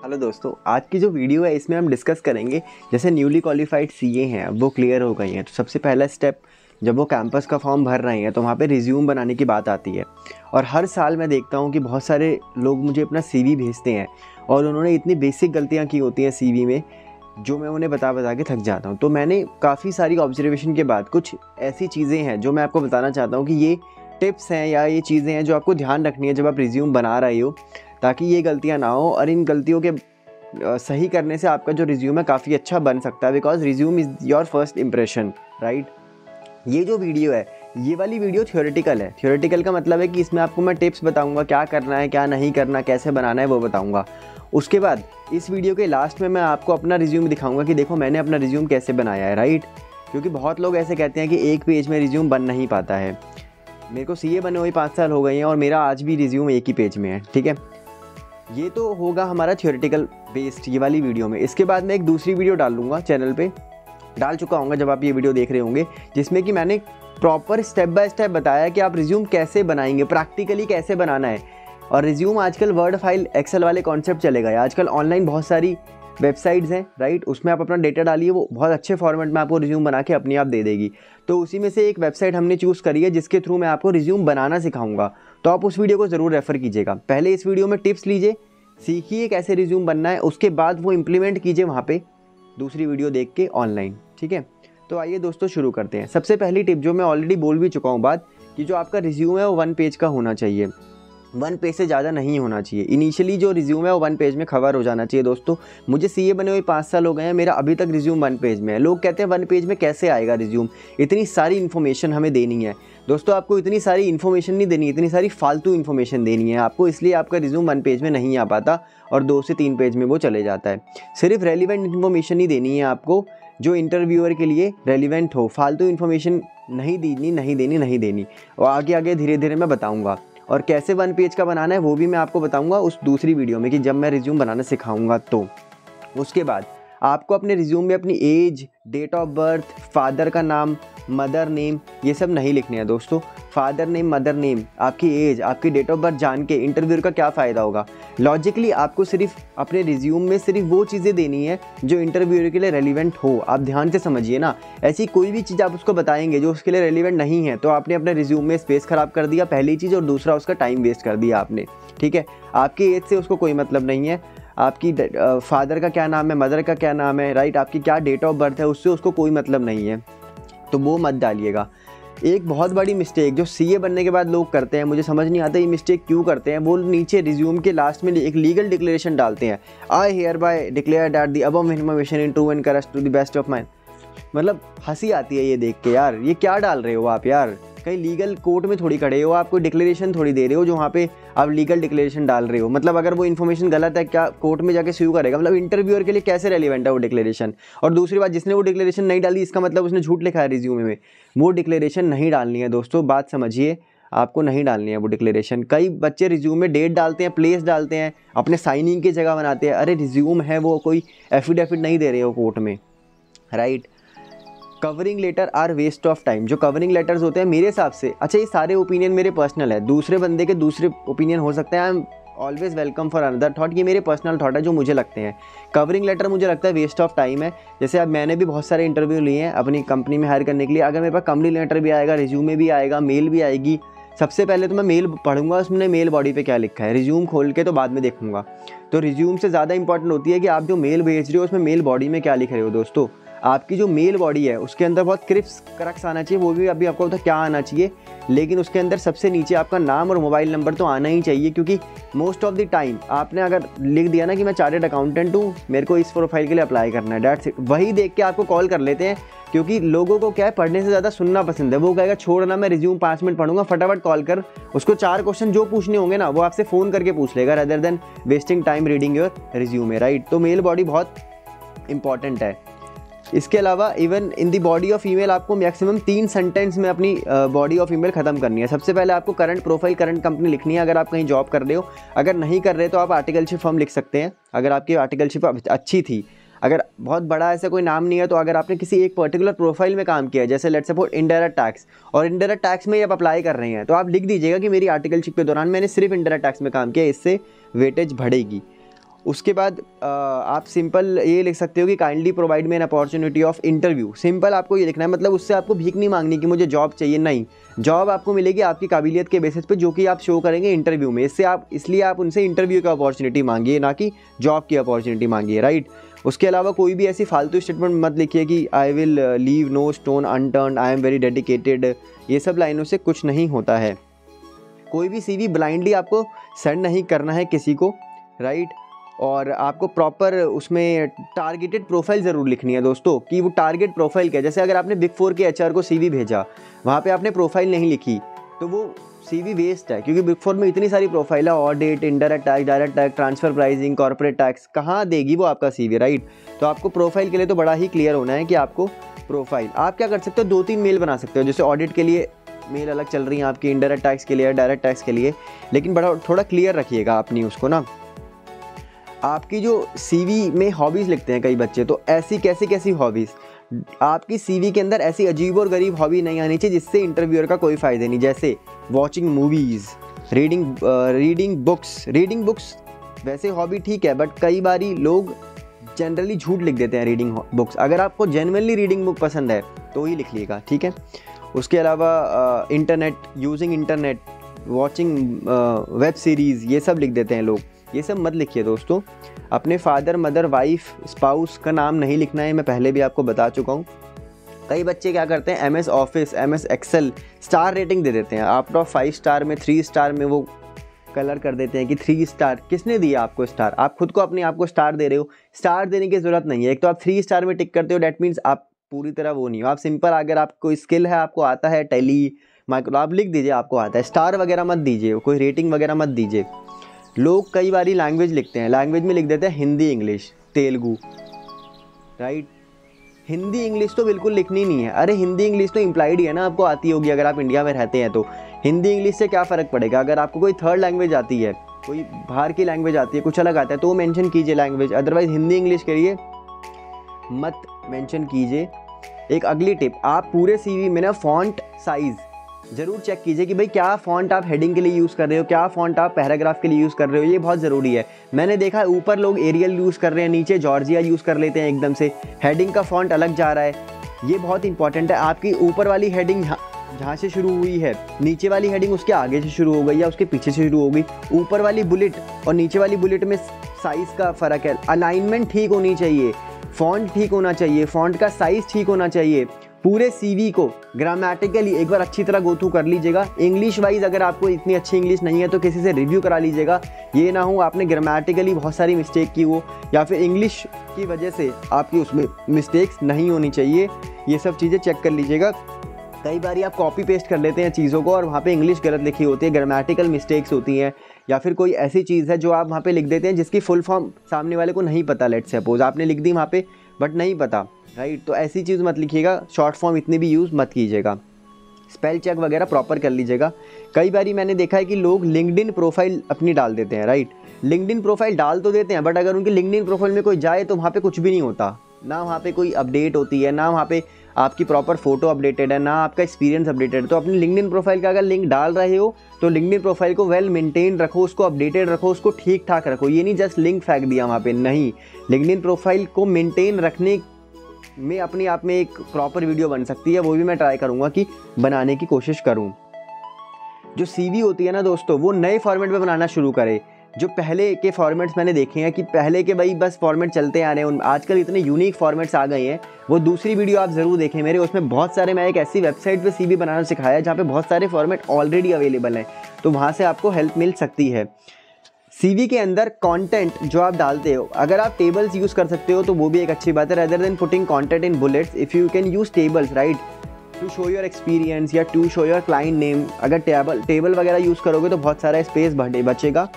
Hello दोस्तों, आज की जो वीडियो है, इसमें हम डिस्कस करेंगे, जैसे न्यूली क्वालिफाइड सीए हैं वो क्लियर हो गई हैं। तो सबसे पहला स्टेप जब वो कैंपस का फॉर्म भर रहे हैं तो वहाँ पे रिज्यूम बनाने की बात आती है। और हर साल मैं देखता हूँ कि बहुत सारे लोग मुझे अपना सी भेजते हैं, और उन्होंने इतनी बेसिक गलतियाँ की होती हैं सीवी में, जो मैं उन्हें बता बता के थक जाता हूँ। तो मैंने काफ़ी सारी ऑब्जर्वेशन के बाद कुछ ऐसी चीज़ें हैं, जो मैं आपको बताना चाहता हूँ कि ये टिप्स हैं या ये चीज़ें हैं जो आपको ध्यान रखनी है जब आप रिज्यूम बना रहे हो। ताकि ये गलतियाँ ना हो और इन गलतियों के सही करने से आपका जो रिज्यूम है काफ़ी अच्छा बन सकता है because resume is your first impression right ये जो वीडियो है, ये वाली वीडियो थियोरेटिकल है। थियोरेटिकल का मतलब है कि इसमें आपको मैं टिप्स बताऊँगा क्या करना है, क्या नहीं करना, कैसे बनाना है, वो बताऊँगा। उसके बाद, इस वीडियो के लास्ट में मैं आपको अपना रिज्यूम दिखाऊँगा कि देखो मैंने अपना रिज्यूम कैसे बनाया है राइट क्योंकि बहुत लोग ऐसे कहते हैं कि एक पेज में रिज्यूम बन नहीं पाता है। मेरे को सीए बने हुए पाँच साल हो गए हैं और मेरा आज भी रिज्यूम एक ही पेज में है, ठीक है? ये तो होगा हमारा थियोरेटिकल बेस्ड ये वाली वीडियो में। इसके बाद मैं एक दूसरी वीडियो डाल लूँगा चैनल पे। डाल चुका हूँ जब आप ये वीडियो देख रहे होंगे, जिसमें कि मैंने प्रॉपर स्टेप बाय स्टेप बताया कि आप रिज्यूम कैसे बनाएँगे प्रैक्टिकली कैसे बनाना है। और रिज्यूम आजकल वर्ड फ़ाइल एक्सेल वाले कॉन्सेप्ट चले गए। आजकल ऑनलाइन बहुत सारी वेबसाइट्स हैं राइट उसमें आप अपना डेटा डालिए, वो बहुत अच्छे फॉर्मेट में आपको रिज्यूम बना के अपने आप दे देगी। तो उसी में से एक वेबसाइट हमने चूज़ करी है, जिसके थ्रू मैं आपको रिज्यूम बनाना सिखाऊँगा। तो आप उस वीडियो को ज़रूर रेफ़र कीजिएगा। पहले इस वीडियो में टिप्स लीजिए, सीखिए कैसे रिज्यूम बनना है, उसके बाद वो इम्प्लीमेंट कीजिए वहाँ पे दूसरी वीडियो देख के ऑनलाइन ठीक है? तो आइए दोस्तों शुरू करते हैं। सबसे पहली टिप जो मैं ऑलरेडी बोल भी चुका हूँ बात, कि जो आपका रिज्यूम है वो वन पेज का होना चाहिए। वन पेज से ज़्यादा नहीं होना चाहिए। इनिशियली जो रिज्यूम है वो वन पेज में खबर हो जाना चाहिए दोस्तों। मुझे सीए बने हुए पाँच साल हो गए हैं, मेरा अभी तक रिज्यूम वन पेज में है। लोग कहते हैं वन पेज में कैसे आएगा रिज्यूम इतनी सारी इन्फॉर्मेशन हमें देनी है। दोस्तों, आपको इतनी सारी इन्फॉर्मेशन नहीं देनी, इतनी सारी फालतू इन्फॉर्मेशन देनी है। आपको इसलिए आपका रिज्यूम वन पेज में नहीं आ पाता और दो से तीन पेज में वो चले जाता है। सिर्फ़ रेलिवेंट इन्फॉर्मेशन ही देनी है आपको, जो इंटरव्यूअर के लिए रेलिवेंट हो। फालतू इन्फॉर्मेशन नहीं देनी नहीं देनी नहीं देनी। और आगे आगे धीरे धीरे मैं बताऊँगा। और कैसे वन पेज का बनाना है, वो भी मैं आपको बताऊँगा उस दूसरी वीडियो में कि जब मैं रिज्यूम बनाना सिखाऊँगा तो। उसके बाद आपको अपने रिज्यूम में अपनी age date of birth father का नाम मदर नेम ये सब नहीं लिखने हैं दोस्तों। फादर नेम मदर नेम आपकी एज आपकी डेट ऑफ़ बर्थ जान के इंटरव्यू का क्या फ़ायदा होगा? लॉजिकली आपको सिर्फ़ अपने रिज्यूम में सिर्फ़ वो चीज़ें देनी है जो इंटरव्यू के लिए रेलिवेंट हो। आप ध्यान से समझिए ना। ऐसी कोई भी चीज़ आप उसको बताएँगे जो उसके लिए रेलिवेंट नहीं है तो आपने अपने रिज्यूम में स्पेस ख़राब कर दिया, पहली चीज़, और दूसरा उसका टाइम वेस्ट कर दिया आपने। ठीक है? आपकी एज से उसको कोई मतलब नहीं है। आपकी फादर का क्या नाम है मदर का क्या नाम है राइट आपकी क्या डेट ऑफ़ बर्थ है, उससे उसको कोई मतलब नहीं है। तो वो मत डालिएगा। एक बहुत बड़ी मिस्टेक जो सीए बनने के बाद लोग करते हैं, मुझे समझ नहीं आता ये मिस्टेक क्यों करते हैं। वो नीचे रिज्यूम के लास्ट में एक लीगल डिक्लेरेशन डालते हैं। I hereby declare that the above information in true and correct to the best of mind मतलब हँसी आती है ये देख के, यार। ये क्या डाल रहे हो आप, यार? कहीं लीगल कोर्ट में थोड़ी खड़े हो, आप कोई डिक्लेरेशन थोड़ी दे रहे हो जो वहाँ पे आप लीगल डिक्लेरेशन डाल रहे हो। मतलब अगर वो इन्फॉर्मेशन गलत है, क्या कोर्ट में जाके स्यू करेगा? मतलब इंटरव्यूअर के लिए कैसे रेलिवेंट है वो डिक्लेरेशन और दूसरी बात, जिसने वो डिक्लेरेशन नहीं डाली, इसका मतलब उसने झूठ लिखा है रिज्यूमे में। वो डिक्लेरेशन नहीं डालनी है दोस्तों, बात समझिए, आपको नहीं डालनी है वो डिक्लेरेशन कई बच्चे रिज्यूम में डेट डालते हैं प्लेस डालते हैं, अपने साइनिंग की जगह बनाते हैं। अरे रिज्यूम है वो, कोई एफिडेविट नहीं दे रहे हो कोर्ट में। Right covering letter are waste of time जो कवरिंग लेटर्स होते हैं मेरे हिसाब से अच्छा ये सारे ओपिनियन मेरे पर्सनल है। दूसरे बंदे के दूसरे ओपिनियन हो सकते हैं। I am always welcome for another thought ये मेरे पर्सनल थॉट है जो मुझे लगते हैं। कवरिंग लेटर मुझे लगता है वेस्ट ऑफ़ टाइम है। जैसे अब मैंने भी बहुत सारे इंटरव्यू लिए हैं अपनी कंपनी में हायर करने के लिए। अगर मेरे पास कवरिंग लेटर भी आएगा रिज्यूमे भी आएगा मेल भी आएगी, सबसे पहले तो मैं मेल पढ़ूँगा, उसमें मेल बॉडी पे क्या लिखा है। रिज्यूम खोल के तो बाद में देखूँगा। तो रिज्यूम से ज़्यादा इंपॉर्टेंट होती है कि आप जो मेल भेज रहे हो, उसमें मेल बॉडी में क्या लिख रहे हो दोस्तों? आपकी जो मेल बॉडी है, उसके अंदर बहुत क्रिप्स करक्स आना चाहिए, वो भी अभी आपको पता क्या आना चाहिए। लेकिन उसके अंदर सबसे नीचे आपका नाम और मोबाइल नंबर तो आना ही चाहिए, क्योंकि मोस्ट ऑफ़ द टाइम आपने अगर लिख दिया ना कि मैं चार्टेड अकाउंटेंट हूँ, मेरे को इस प्रोफ़ाइल के लिए अप्लाई करना है डैट्स वही देख के आपको कॉल कर लेते हैं, क्योंकि लोगों को क्या है, पढ़ने से ज़्यादा सुनना पसंद है। वो कहेगा छोड़ना मैं रिज्यूम पाँच मिनट पढ़ूँगा, फटाफट कॉल कर। उसको चार क्वेश्चन जो पूछने होंगे ना, वो आपसे फ़ोन करके पूछ लेगा rather than wasting time reading your resume है राइट तो मेल बॉडी बहुत इंपॉर्टेंट है। इसके अलावा even in the body of email आपको मैक्सिमम तीन सेंटेंस में अपनी बॉडी ऑफ़ ईमेल खत्म करनी है। सबसे पहले आपको करंट प्रोफ़ाइल करंट कंपनी लिखनी है। अगर आप कहीं जॉब कर रहे हो, अगर नहीं कर रहे तो आप आर्टिकलशिप फॉर्म लिख सकते हैं। अगर आपकी आर्टिकलशिप अच्छी थी, अगर बहुत बड़ा ऐसा कोई नाम नहीं है तो अगर आपने किसी एक पर्टिकुलर प्रोफ़ाइल में काम किया जैसे लेट सपोर्ट इंडायरेक्ट टैक्स और इंडायरेक्ट टैक्स में ही आप अप्लाई कर रहे हैं तो आप लिख दीजिएगा कि मेरी आर्टिकलशिप के दौरान मैंने सिर्फ़ इंडायरेक्ट टैक्स में काम किया, इससे वेटेज बढ़ेगी। उसके बाद आप सिंपल ये लिख सकते हो कि kindly provide me an opportunity of interview simple आपको ये लिखना है मतलब उससे आपको भीख नहीं मांगनी कि मुझे जॉब चाहिए, नहीं. जॉब आपको मिलेगी आपकी काबिलियत के बेसिस पे, जो कि आप शो करेंगे इंटरव्यू में. इससे आप, इसलिए आप उनसे इंटरव्यू की अपॉर्चुनिटी मांगिए, ना कि जॉब की अपॉर्चुनिटी मांगिए राइट उसके अलावा कोई भी ऐसी फालतू स्टेटमेंट मत लिखिए कि I will leave no stone unturn I am very dedicated ये सब लाइनों से कुछ नहीं होता है. कोई भी सीवी ब्लाइंडली आपको सेंड नहीं करना है किसी को राइट और आपको प्रॉपर उसमें टारगेटेड प्रोफ़ाइल ज़रूर लिखनी है दोस्तों, कि वो टारगेट प्रोफ़ाइल क्या जैसे अगर आपने बिग फोर के एचआर को सीवी भेजा, वहाँ पर आपने प्रोफ़ाइल नहीं लिखी तो वो सी वी वेस्ट है, क्योंकि बिग फोर में इतनी सारी प्रोफ़ाइल है audit indirect tax direct tax transfer pricing corporate tax कहाँ देगी वो आपका सीवी राइट तो आपको प्रोफ़ाइल के लिए तो बड़ा ही क्लियर होना है कि आपको प्रोफ़ाइल आप क्या कर सकते हो दो तीन मेल बना सकते हो, जैसे ऑडिट के लिए मेल अलग चल रही हैं आपकी इंडायरेक्ट टैक्स के लिए डायरेक्ट टैक्स के लिए, लेकिन बड़ा, थोड़ा क्लियर रखिएगा अपनी उसको ना। आपकी जो सीवी में हॉबीज़ लिखते हैं कई बच्चे तो ऐसी कैसी कैसी हॉबीज़ आपकी सीवी के अंदर ऐसी अजीब और गरीब हॉबी नहीं आनी चाहिए जिससे इंटरव्यूअर का कोई फ़ायदा नहीं, जैसे watching movies reading reading books reading books वैसे हॉबी ठीक है बट कई बारी लोग जनरली झूठ लिख देते हैं रीडिंग बुक्स अगर आपको जेनवनली रीडिंग बुक पसंद है तो ही लिख लीजिएगा ठीक है? उसके अलावा internet using internet watching web series ये सब लिख देते हैं लोग। ये सब मत लिखिए दोस्तों। अपने फादर मदर वाइफ स्पाउस का नाम नहीं लिखना है, मैं पहले भी आपको बता चुका हूँ। कई बच्चे क्या करते हैं M S office M S excel star rating दे देते हैं। आप ऑफ़ फाइव स्टार में थ्री स्टार में वो कलर कर देते हैं कि थ्री स्टार किसने दिया आपको स्टार आप खुद को अपने आप को स्टार दे रहे हो। स्टार देने की ज़रूरत नहीं है। एक तो आप थ्री स्टार में टिक करते हो डैट मीन्स आप पूरी तरह वो नहीं हो। आप सिंपल अगर आपको स्किल है, आपको आता है टेली माइक्रो आप लिख दीजिए, आपको आता है। स्टार वगैरह मत दीजिए, कोई रेटिंग वगैरह मत दीजिए। लोग कई बार लैंग्वेज लिखते हैं। लैंग्वेज में लिख देते हैं Hindi English Telugu right Hindi English तो बिल्कुल लिखनी नहीं है। अरे हिंदी इंग्लिश तो इम्प्लाइड ही है ना, आपको आती होगी अगर आप इंडिया में रहते हैं तो। हिंदी इंग्लिश से क्या फ़र्क पड़ेगा? अगर आपको कोई थर्ड लैंग्वेज आती है, कोई बाहर की लैंग्वेज आती है, कुछ अलग आता है तो वो मैंशन कीजिए लैंग्वेज अदरवाइज़ हिंदी इंग्लिश के लिए मत मेंशन कीजिए। एक अगली टिप आप पूरे सीवी में ना फॉन्ट साइज़ ज़रूर चेक कीजिए कि भाई क्या फॉन्ट आप हेडिंग के लिए यूज़ कर रहे हो, क्या फॉन्ट आप पैराग्राफ के लिए यूज़ कर रहे हो, ये बहुत ज़रूरी है। मैंने देखा ऊपर लोग एरियल यूज़ कर रहे हैं, नीचे जॉर्जिया यूज़ कर लेते हैं एकदम से। हेडिंग का फॉन्ट अलग जा रहा है। ये बहुत इंपॉर्टेंट है। आपकी ऊपर वाली हेडिंग जहाँ से शुरू हुई है, नीचे वाली हेडिंग उसके आगे से शुरू हो गई या उसके पीछे से शुरू हो गई। ऊपर वाली बुलेट और नीचे वाली बुलेट में साइज़ का फ़र्क है। अलाइनमेंट ठीक होनी चाहिए। फॉन्ट ठीक होना चाहिए। फॉन्ट का साइज़ ठीक होना चाहिए। पूरे सीवी को ग्रामेटिकली एक बार अच्छी तरह गोथू कर लीजिएगा। इंग्लिश वाइज अगर आपको इतनी अच्छी इंग्लिश नहीं है तो किसी से रिव्यू करा लीजिएगा। ये ना हो आपने ग्रामेटिकली बहुत सारी मिस्टेक की हो, या फिर इंग्लिश की वजह से आपकी उसमें मिस्टेक्स नहीं होनी चाहिए। ये सब चीज़ें चेक कर लीजिएगा। कई बार आप कॉपी पेस्ट कर लेते हैं चीज़ों को और वहाँ पे इंग्लिश गलत लिखी होती है ग्रामेटिकल मिस्टेक्स होती हैं। या फिर कोई ऐसी चीज़ है जो आप वहाँ पे लिख देते हैं जिसकी फुल फॉर्म सामने वाले को नहीं पता लेट सपोज़ आपने लिख दी वहाँ पे बट नहीं पता राइट तो ऐसी चीज़ मत लिखिएगा शॉर्ट फॉर्म इतनी भी यूज़ मत कीजिएगा। स्पेल चेक वगैरह प्रॉपर कर लीजिएगा। कई बार मैंने देखा है कि लोग लिंकड प्रोफ़ाइल अपनी डाल देते हैं राइट लिंकड प्रोफ़ाइल डाल तो देते हैं बट अगर उनकी लिंकड प्रोफ़ाइल में कोई जाए तो वहाँ पर कुछ भी नहीं होता। ना वहाँ पर कोई अपडेट होती है, ना वहाँ पे आपकी प्रॉपर फ़ोटो अपडेटेड है, ना आपका एक्सपीरियंस अपडेटेड है। तो अपनी लिंकड प्रोफ़ाइल का अगर लिंक डाल रहे हो तो लिंकड प्रोफ़ाइल को वेल मेंटेन रखो, उसको अपडेटेड रखो, उसको ठीक ठाक रखो। ये नहीं जस्ट लिंक फेंक दिया वहाँ पे, नहीं। लिंकड प्रोफ़ाइल को मेंटेन रखने में अपने आप में एक प्रॉपर वीडियो बन सकती है, वो भी मैं ट्राई करूँगा कि बनाने की कोशिश करूँ। जो सीवी होती है ना दोस्तों, वो नए फॉर्मेट में बनाना शुरू करे। जो पहले के फॉर्मेट्स मैंने देखे हैं कि पहले के भाई बस फॉर्मेट चलते आ रहे हैं आजकल इतने यूनिक फॉर्मेट्स आ गए हैं। वो दूसरी वीडियो आप ज़रूर देखें मेरे, उसमें बहुत सारे मैं एक ऐसी वेबसाइट पे सीवी बनाना सिखाया जहाँ पे बहुत सारे फॉर्मेट ऑलरेडी अवेलेबल हैं तो वहाँ से आपको हेल्प मिल सकती है। सीवी के अंदर कंटेंट जो आप डालते हो, अगर आप टेबल्स यूज़ कर सकते हो तो वो भी एक अच्छी बात है। Rather than putting content in bullets if you can use tables right to show your experience या to show your client name अगर टेबल टेबल वगैरह यूज़ करोगे तो बहुत सारा स्पेस बचेगा।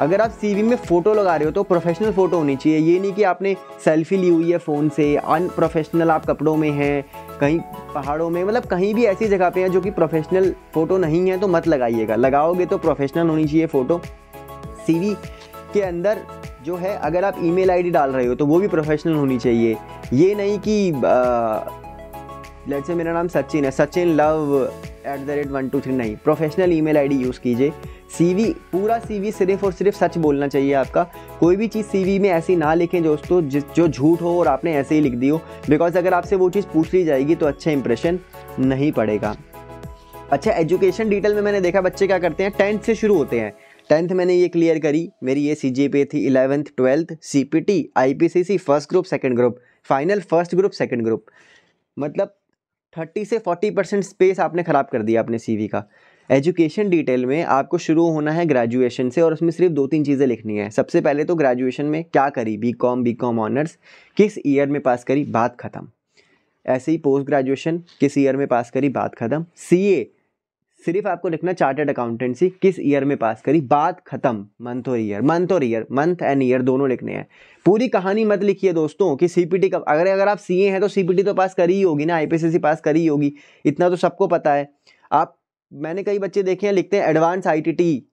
अगर आप सीवी में फ़ोटो लगा रहे हो तो प्रोफेशनल फ़ोटो होनी चाहिए। ये नहीं कि आपने सेल्फी ली हुई है फ़ोन से। अनप्रोफेशनल आप कपड़ों में हैं, कहीं पहाड़ों में मतलब कहीं भी ऐसी जगह पे हैं जो कि प्रोफेशनल फ़ोटो नहीं है तो मत लगाइएगा। लगाओगे तो प्रोफेशनल होनी चाहिए फ़ोटो सीवी के अंदर जो है, अगर आप ईमेल आईडी डाल रहे हो तो वो भी प्रोफेशनल होनी चाहिए। ये नहीं कि लेट से मेरा नाम सचिन है। Sachin love at the rate one two three नहीं प्रोफेशनल ईमेल आईडी यूज़ कीजिए। सीवी पूरा सीवी सिर्फ़ और सिर्फ़ सच बोलना चाहिए आपका। कोई भी चीज़ सीवी में ऐसी ना लिखें दोस्तों जो झूठ हो और आपने ऐसे ही लिख दी हो। बिकॉज़ अगर आपसे वो चीज़ पूछ ली जाएगी तो अच्छा इंप्रेशन नहीं पड़ेगा। अच्छा एजुकेशन डिटेल में मैंने देखा बच्चे क्या करते हैं? टेंथ से शुरू होते हैं। टेंथ मैंने ये क्लियर करी। मेरी ये सी थी eleventh twelfth C P T I P C C first group second group final first group second group मतलब थर्टी से फोर्टी परसेंट स्पेस आपने ख़राब कर दिया अपने सी का। एजुकेशन डिटेल में आपको शुरू होना है ग्रेजुएशन से और उसमें सिर्फ़ दो तीन चीज़ें लिखनी है। सबसे पहले तो ग्रेजुएशन में क्या करी? B com B com honours किस ईयर में पास करी? बात ख़त्म। ऐसे ही पोस्ट ग्रेजुएशन किस ईयर में पास करी? बात ख़त्म। सी ए सिर्फ़ आपको लिखना चार्टेड अकाउंटेंसी किस ईयर में पास करी? बात खत्म। मंथ और ईयर मंथ और ईयर मंथ एंड ईयर दोनों लिखने हैं। पूरी कहानी मत लिखिए दोस्तों कि सी सीपीटी का अगर अगर आप सीए हैं तो सी सीपीटी तो पास करी ही होगी ना आईपीसीसी पास करी ही होगी। इतना तो सबको पता है। आप मैंने कई बच्चे देखे हैं, लिखते हैं advance I T T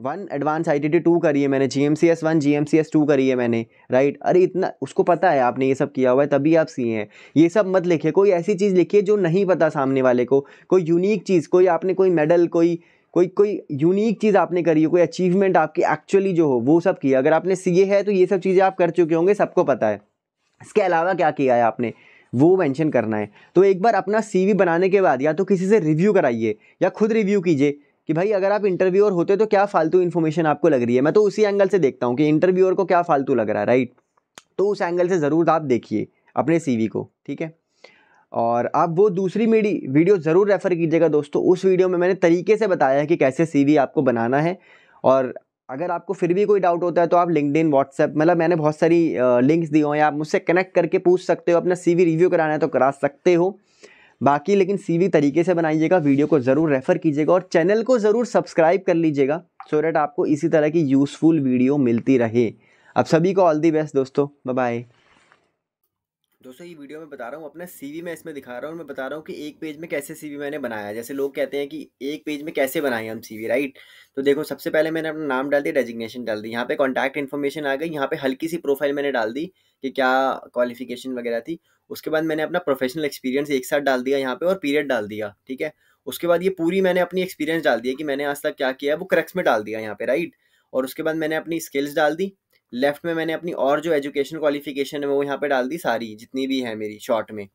one advance I T T two करी है मैंने G M C S one G M C S two करी है मैंने राइट अरे इतना, उसको पता है आपने ये सब किया हुआ है, तभी आप सी हैं। ये सब मत लिखिए, कोई ऐसी चीज़ लिखिए जो नहीं पता सामने वाले को, कोई यूनिक चीज़, कोई आपने कोई मेडल कोई कोई कोई यूनिक चीज़ आपने करी हो, कोई अचीवमेंट आपकी एक्चुअली जो हो, वो सब किया। अगर आपने सी है तो ये सब चीज़ें आप कर चुके होंगे, सबको पता है। इसके अलावा क्या किया है आपने? वो मेंशन करना है। तो एक बार अपना सीवी बनाने के बाद या तो किसी से रिव्यू कराइए या खुद रिव्यू कीजिए कि भाई अगर आप इंटरव्यूअर होते तो क्या फालतू इन्फॉर्मेशन आपको लग रही है? मैं तो उसी एंगल से देखता हूँ कि इंटरव्यूअर को क्या फालतू लग रहा है राइट तो उस एंगल से ज़रूर आप देखिए अपने सीवी को, ठीक है? और आप वो दूसरी मेरी वीडियो ज़रूर रेफ़र कीजिएगा दोस्तों। उस वीडियो में मैंने तरीके से बताया है कि कैसे सीवी आपको बनाना है और अगर आपको फिर भी कोई डाउट होता है तो आप लिंकड व्हाट्सएप मतलब मैंने बहुत सारी लिंक्स दी हो। या आप मुझसे कनेक्ट करके पूछ सकते हो, अपना सीवी रिव्यू कराना है तो करा सकते हो। बाकी लेकिन सीवी तरीके से बनाइएगा वीडियो को ज़रूर रेफ़र कीजिएगा और चैनल को ज़रूर सब्सक्राइब कर लीजिएगा सो डैट आपको इसी तरह की यूज़फुल वीडियो मिलती रहे। अब सभी को ऑल दी बेस्ट दोस्तों। बाय दोस्तों, ये वीडियो में बता रहा हूँ, अपना सीवी मैं इसमें दिखा रहा हूँ मैं बता रहा हूँ कि एक पेज में कैसे सीवी मैंने बनाया। जैसे लोग कहते हैं कि एक पेज में कैसे बनाए हम सीवी राइट तो देखो, सबसे पहले मैंने अपना नाम डाल दिया डेजिग्नेशन डाल दी। यहाँ पे कॉन्टैक्ट इन्फॉर्मेशन आ गई, यहाँ पे हल्की सी प्रोफ़ाइल मैंने डाल दी कि क्या क्वालिफिकेशन वगैरह थी। उसके बाद मैंने अपना प्रोफेशनल एक्सपीरियंस एक साथ डाल दिया यहाँ पे और पीरियड डाल दिया, ठीक है? उसके बाद ये पूरी मैंने अपनी एक्सपीरियंस डाल दिया कि मैंने आज तक क्या किया है, वो करेक्ट में डाल दिया यहाँ पे राइट और उसके बाद मैंने अपनी स्किल्स डाल दी लेफ़्ट में मैंने अपनी और जो एजुकेशन क्वालिफिकेशन है, वो यहाँ पे डाल दी सारी, जितनी भी है मेरी शॉर्ट में।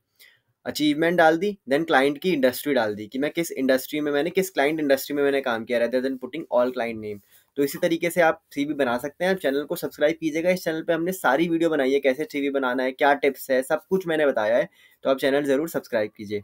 अचीवमेंट डाल दी देन क्लाइंट की इंडस्ट्री डाल दी कि मैं किस इंडस्ट्री में मैंने, किस क्लाइंट इंडस्ट्री में मैंने काम किया रहता then putting all client name तो इसी तरीके से आप सी बना सकते हैं। आप चैनल को सब्सक्राइब कीजिएगा। इस चैनल पे हमने सारी वीडियो बनाई है, कैसे सी बनाना है, क्या टिप्स है, सब कुछ मैंने बताया है। तो आप चैनल ज़रूर सब्सक्राइब कीजिए।